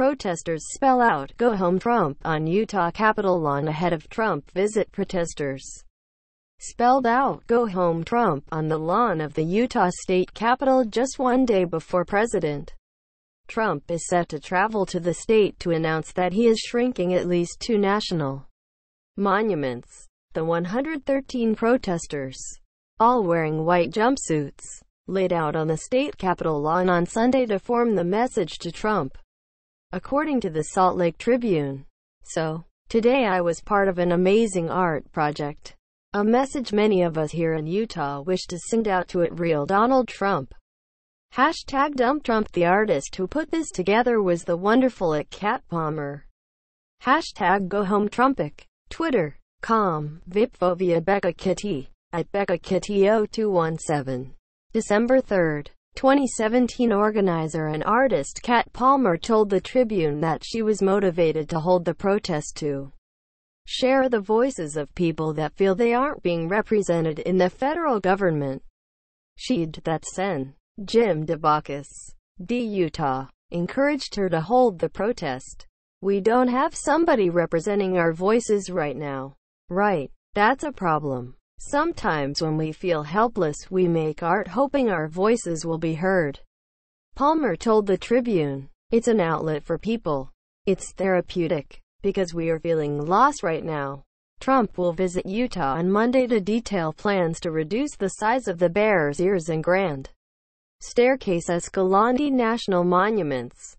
Protesters spell out, Go Home Trump, on Utah Capitol lawn ahead of Trump visit protesters spelled out, Go Home Trump, on the lawn of the Utah State Capitol just one day before President Trump is set to travel to the state to announce that he is shrinking at least two national monuments. The 113 protesters, all wearing white jumpsuits, laid out on the state capitol lawn on Sunday to form the message to Trump, according to the Salt Lake Tribune. So, today I was part of an amazing art project. A message many of us here in Utah wish to send out to it real Donald Trump. Hashtag Dump Trump The artist who put this together was the wonderful at Cat Palmer. Hashtag Go Home Trumpic. Twitter. Com. Vipfovia Becca Kitty. At Becca Kitty 0217. December 3, 2017 organizer and artist Cat Palmer told the Tribune that she was motivated to hold the protest to share the voices of people that feel they aren't being represented in the federal government. She'd that sen. Jim Dabakis, D. Utah, encouraged her to hold the protest. We don't have somebody representing our voices right now. Right. That's a problem. Sometimes when we feel helpless, we make art hoping our voices will be heard. Palmer told the Tribune, It's an outlet for people. It's therapeutic. Because we are feeling lost right now. Trump will visit Utah on Monday to detail plans to reduce the size of the Bears Ears and Grand Staircase Escalante National Monuments.